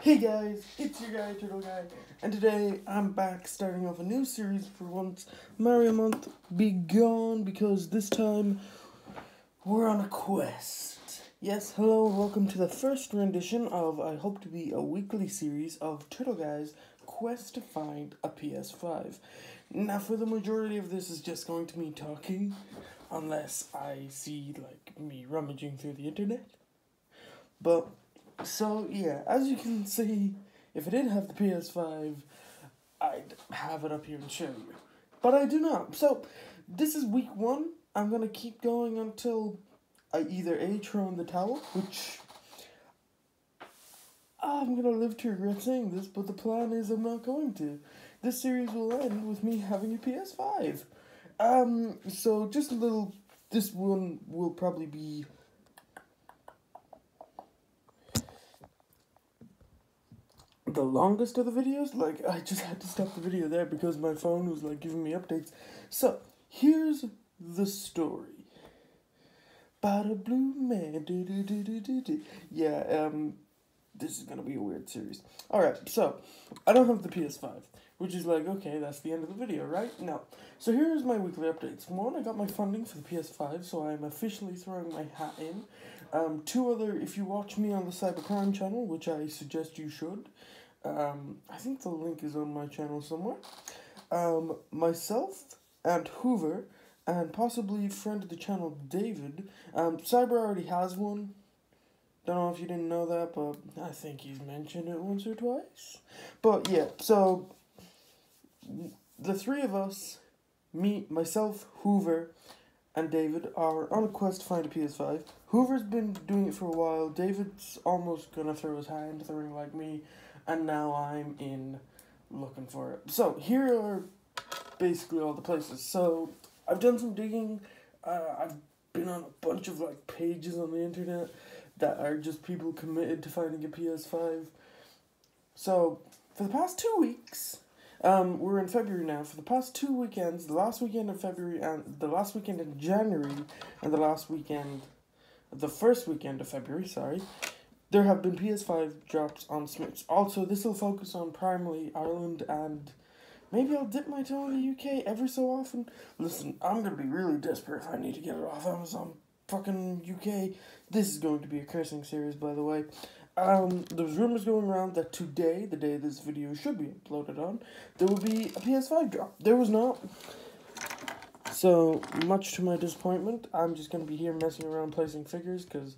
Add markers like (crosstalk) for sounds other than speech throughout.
Hey guys, it's your guy Turtle Guy, and today I'm back starting off a new series for once Mario Month be gone because this time we're on a quest. Yes, hello, welcome to the first rendition of I hope to be a weekly series of Turtle Guy's quest to find a PS5. Now, for the majority of this is just going to me talking, unless I see like me rummaging through the internet. But so yeah, as you can see, if I did have the PS5, I'd have it up here and show you. But I do not. So this is week one. I'm gonna keep going until I either A throw in the towel, which I'm gonna live to regret saying this, but the plan is I'm not going to. This series will end with me having a PS5. Um, so just a little. This one will probably be the longest of the videos. Like I just had to stop the video there because my phone was like giving me updates. So here's the story. Bada blue man. Yeah, um this is gonna be a weird series. Alright, so I don't have the PS5. Which is like, okay, that's the end of the video, right? No. So here's my weekly updates. One, I got my funding for the PS5, so I'm officially throwing my hat in. Um, two other, if you watch me on the Cybercrime channel, which I suggest you should, um, I think the link is on my channel somewhere. Um, myself and Hoover, and possibly friend of the channel David. Um, Cyber already has one. Don't know if you didn't know that, but I think he's mentioned it once or twice. But yeah, so the three of us, me, myself, Hoover, and David, are on a quest to find a PS5. Hoover's been doing it for a while. David's almost gonna throw his hand into the ring like me, and now I'm in looking for it. So here are basically all the places. So I've done some digging. Uh, I've been on a bunch of like pages on the internet that are just people committed to finding a PS5. So for the past two weeks, um, we're in February now. For the past two weekends, the last weekend in February and the last weekend in January, and the last weekend, the first weekend of February, sorry, there have been PS5 drops on Smyths. Also, this will focus on primarily Ireland and maybe I'll dip my toe in the UK every so often. Listen, I'm gonna be really desperate if I need to get it off Amazon fucking UK. This is going to be a cursing series, by the way. Um, there's rumors going around that today, the day this video should be uploaded on, there will be a PS5 drop. There was not. So, much to my disappointment, I'm just to be here messing around placing figures, because,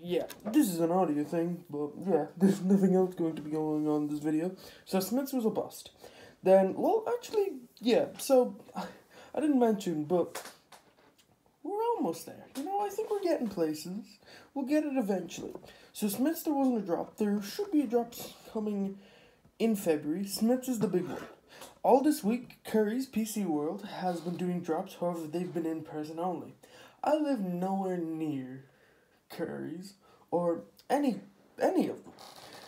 yeah, this is an audio thing, but yeah, (laughs) there's nothing else going to be going on in this video. So, Smyths was a bust. Then, well, actually, yeah, so, (laughs) I didn't mention, but we're almost there. You know, I think we're getting places. We'll get it eventually. So Smyths, there wasn't a drop. There should be a drop coming in February. Smyths is the big one. All this week, Currys PC World has been doing drops. However, they've been in person only. I live nowhere near Currys or any any of them,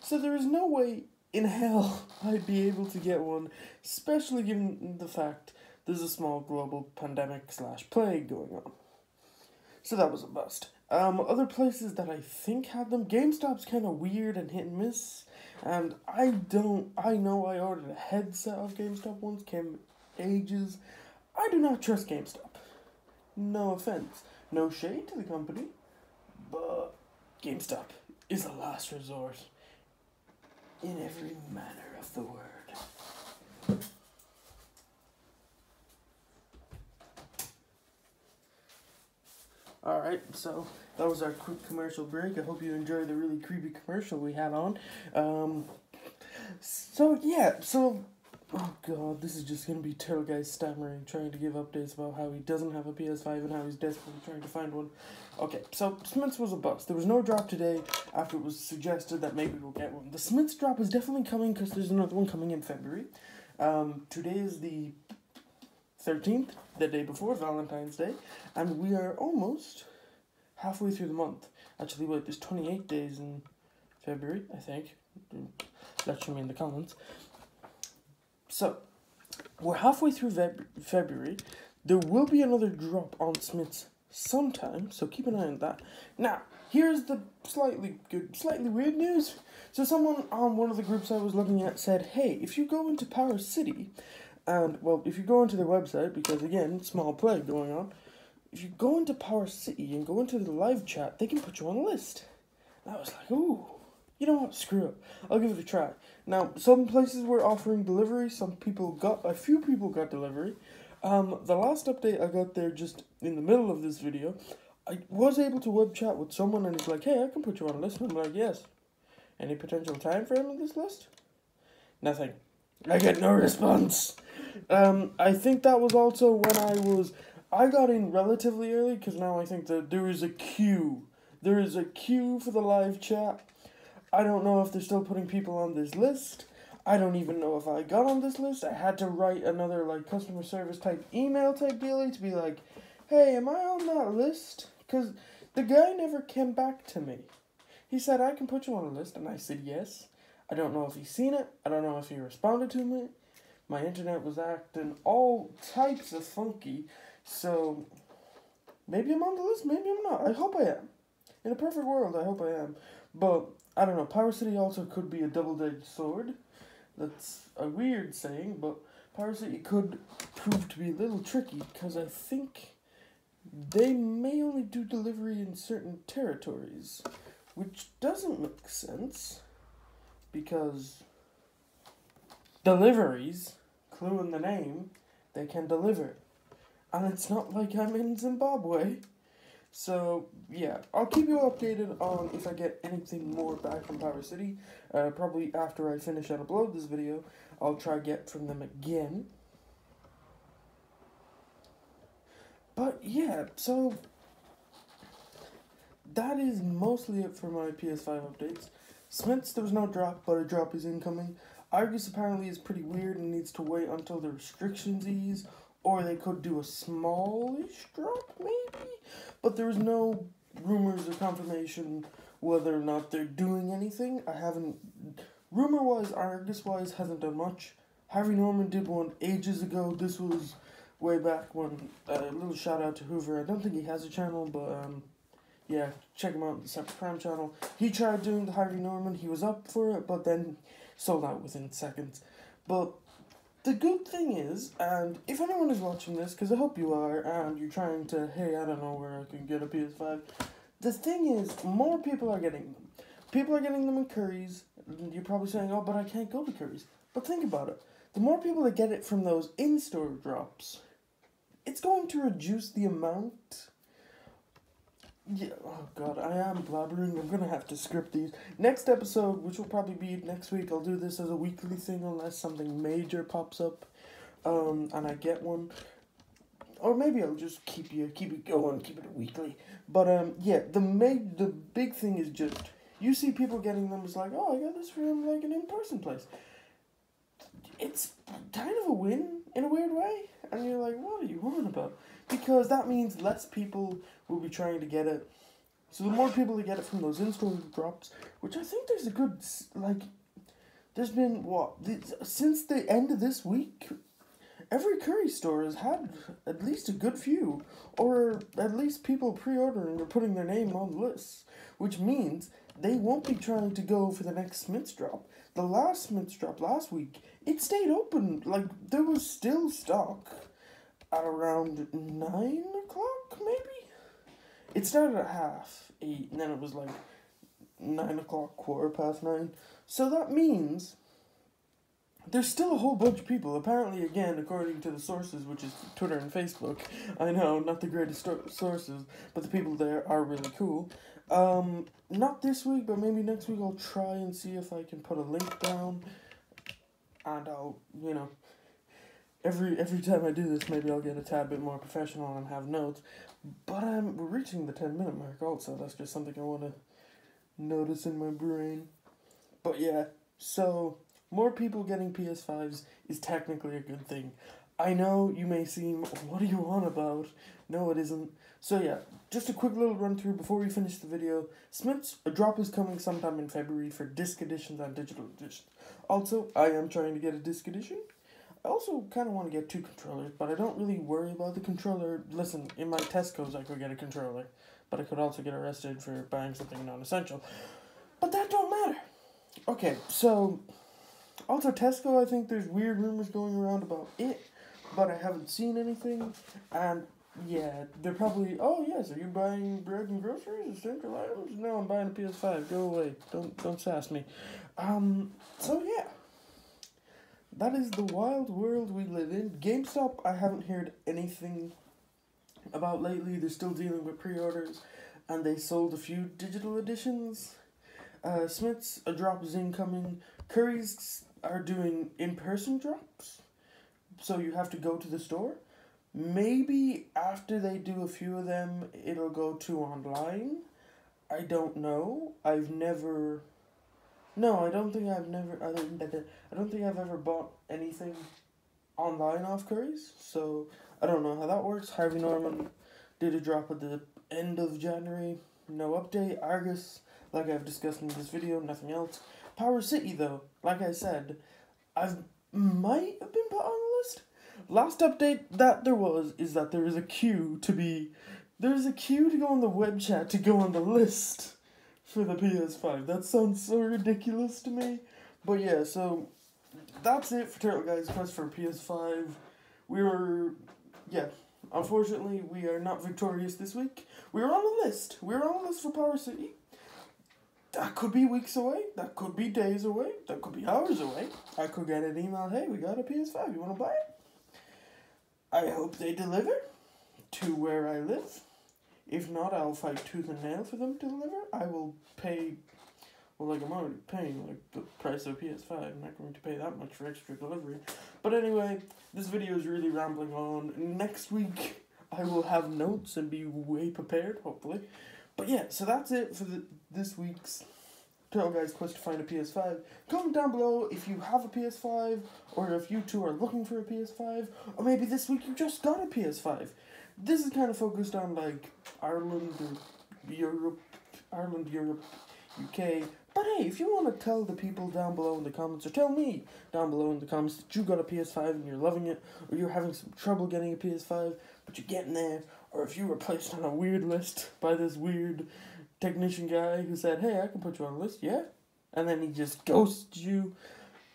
so there is no way in hell (laughs) I'd be able to get one, especially given the fact there's a small global pandemic slash plague going on. So that was a bust. Um, other places that I think had them, GameStop's kind of weird and hit and miss. And I don't, I know I ordered a headset of GameStop once, came ages. I do not trust GameStop. No offense. No shade to the company, but GameStop is a last resort in every manner of the word. Alright, so that was our quick commercial break. I hope you enjoyed the really creepy commercial we had on. Um, so, yeah, so, oh god, this is just gonna be Guy stammering, trying to give updates about how he doesn't have a PS5 and how he's desperately trying to find one. Okay, so Smyths was a bust. There was no drop today after it was suggested that maybe we'll get one. The Smyths drop is definitely coming because there's another one coming in February. Um, today is the 13th, the day before Valentine's Day, and we are almost halfway through the month. Actually, wait, there's 28 days in February, I think. Should me in the comments. So, we're halfway through Feb- February. There will be another drop on Smyths sometime, so keep an eye on that. Now, here's the slightly good, slightly weird news. So someone on one of the groups I was looking at said, "Hey, if you go into Power City, and well, if you go into their website, because again, small plague going on, if you go into Power City and go into the live chat, they can put you on a list." And I was like, "Ooh." You know what? Screw it. I'll give it a try. Now, some places were offering delivery. Some people got, a few people got delivery. Um, the last update I got there just in the middle of this video, I was able to web chat with someone and he's like, hey, I can put you on a list. And I'm like, yes. Any potential time frame on this list? Nothing. I get no response. Um, I think that was also when I was, I got in relatively early because now I think that there is a queue. There is a queue for the live chat I don't know if they're still putting people on this list. I don't even know if I got on this list. I had to write another like customer service type email type dealie to be like, hey, am I on that list? Because the guy never came back to me. He said, I can put you on a list, and I said yes. I don't know if he's seen it. I don't know if he responded to me. My internet was acting all types of funky, so maybe I'm on the list, maybe I'm not. I hope I am. In a perfect world, I hope I am. But I don't know. Power City also could be a double-edged sword. That's a weird saying, but Power City could prove to be a little tricky because I think they may only do delivery in certain territories, which doesn't make sense because deliveries, clue in the name, they can deliver. And it's not like I'm in Zimbabwe. So yeah, I'll keep you updated on if I get anything more back from Power City. Uh, probably after I finish and upload this video, I'll try get from them again. But yeah, so that is mostly it for my PS5 updates. Smyths, there was no drop, but a drop is incoming. Argus apparently is pretty weird and needs to wait until the restrictions ease, or they could do a smallish drop, maybe? But there is no rumors or confirmation whether or not they're doing anything. I haven't, rumor wise, Argus wise, hasn't done much. Harvey Norman did one ages ago. This was way back when, a uh, little shout out to Hoover. I don't think he has a channel, but um, yeah, check him out the Separate Crime channel. He tried doing the Harvey Norman, he was up for it, but then sold out within seconds. But the good thing is, and if anyone is watching this, because I hope you are, and you're trying to, hey, I don't know where I can get a PS5, the thing is, more people are getting them. People are getting them in Currys. You're probably saying, oh, but I can't go to Currys. But think about it. The more people that get it from those in-store drops, it's going to reduce the amount yeah, oh god, I am blabbering. I'm gonna have to script these. Next episode, which will probably be next week, I'll do this as a weekly thing unless something major pops up, um, and I get one. Or maybe I'll just keep you keep it going, keep it weekly. But um, yeah, the main the big thing is just you see people getting them. It's like, oh, I got this from like an in person place. It's kind of a win in a weird way, and you're like, what are you on about? because that means less people will be trying to get it. So the more people that get it from those in-store drops, which I think there's a good like, there's been what since the end of this week, every curry store has had at least a good few, or at least people pre-ordering or putting their name on the list, which means they won't be trying to go for the next Smyth's drop. The last Smyth's drop last week, it stayed open. Like there was still stock at around nine o'clock, maybe. It started at half eight, and then it was like nine o'clock, quarter past nine. So that means there's still a whole bunch of people. Apparently, again, according to the sources, which is Twitter and Facebook. I know, not the greatest sources, but the people there are really cool. Um, not this week, but maybe next week I'll try and see if I can put a link down. And I'll, you know, every every time I do this, maybe I'll get a tad bit more professional and have notes. But I'm we're reaching the ten minute mark also. That's just something I want to notice in my brain. But yeah, so more people getting PS5s is technically a good thing. I know you may seem, what are you on about? No, it isn't. So yeah, just a quick little run through before we finish the video. Smyths, a drop is coming sometime in February for disc editions and digital editions. Also, I am trying to get a disc edition. I also kind of want to get two controllers, but I don't really worry about the controller. Listen, in my Tesco's I could get a controller. but I could also get arrested for buying something non-essential. But that don't matter. Okay, so also Tesco, I think there's weird rumors going around about it, but I haven't seen anything. And yeah, they're probably. Oh yes, are you buying bread and groceries, essential items? No, I'm buying a PS5. Go away. Don't don't sass me. Um. So yeah. That is the wild world we live in. GameStop, I haven't heard anything about lately. They're still dealing with pre-orders, and they sold a few digital editions. Uh, Smyth's a drop is incoming. Currys are doing in-person drops, so you have to go to the store. Maybe after they do a few of them, it'll go to online. I don't know. I've never. No, I don't think I've never. I don't, I don't think I've ever bought anything online off Currys. So I don't know how that works. Harvey Norman did a drop at the end of January. No update. Argus, like I've discussed in this video, nothing else. Power City, though, like I said, I've might have been put on the list. Last update that there was is that there is a queue to be. There's a queue to go on the web chat to go on the list for the PS5. That sounds so ridiculous to me. But yeah, so that's it for Turtle Guys Quest for PS5. We were, yeah, unfortunately, we are not victorious this week. We are on the list. We are on the list for Power City. That could be weeks away. That could be days away. That could be hours away. I could get an email, hey, we got a PS5. You want to buy it? I hope they deliver to where I live. If not, I'll fight tooth and nail for them to deliver. I will pay, well, like I'm already paying like the price of PS5. I'm not going to pay that much for extra delivery. But anyway, this video is really rambling on. Next week, I will have notes and be way prepared, hopefully. But yeah, so that's it for the, this week's Turtle Guys Quest to find a PS5. Comment down below if you have a PS5, or if you two are looking for a PS5, or maybe this week you just got a PS5. This is kind of focused on like Ireland Europe, Ireland, Europe, UK. But hey, if you want to tell the people down below in the comments, or tell me down below in the comments that you got a PS5 and you're loving it, or you're having some trouble getting a PS5, but you're getting there, or if you were placed on a weird list by this weird technician guy who said, hey, I can put you on a list, yeah? And then he just ghosts you.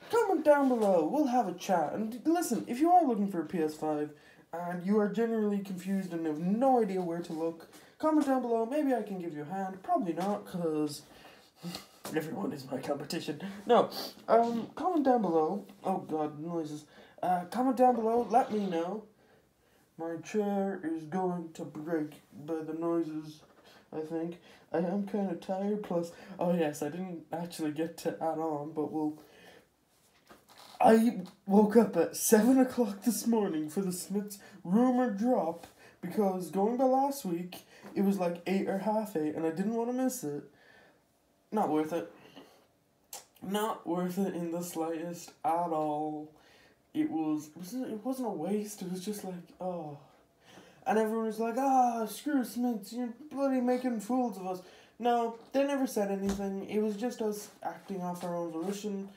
Comment down below, we'll have a chat. And listen, if you are looking for a PS5 and you are generally confused and have no idea where to look, comment down below. Maybe I can give you a hand. Probably not, because (laughs) everyone is my competition. No, um, comment down below. Oh god, noises. Uh, comment down below, let me know. My chair is going to break by the noises, I think. I am kind of tired, plus, oh yes, I didn't actually get to add on, but we'll... I woke up at 7 o'clock this morning for the Smyths rumor drop, because going by last week, it was like 8 or half 8, and I didn't want to miss it. Not worth it. Not worth it in the slightest at all. It was, it wasn't, it wasn't a waste, it was just like, oh... And everyone was like, ah, screw Smyths, you're bloody making fools of us. No, they never said anything. It was just us acting off our own volition.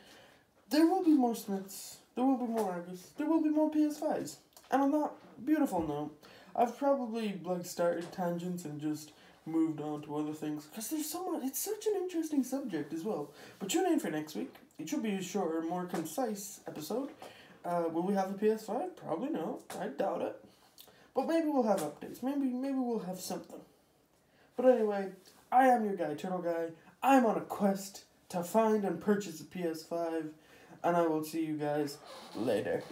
There will be more Smyths. There will be more Argus. There will be more PS5s. And on that beautiful note, I've probably like started tangents and just moved on to other things because there's so much. It's such an interesting subject as well. But tune in for next week. It should be a shorter, more concise episode. Uh, will we have a PS5? Probably not. I doubt it. But maybe we'll have updates. Maybe maybe we'll have something. But anyway, I am your guy, Turtle Guy. I'm on a quest to find and purchase a PS5, and I will see you guys later.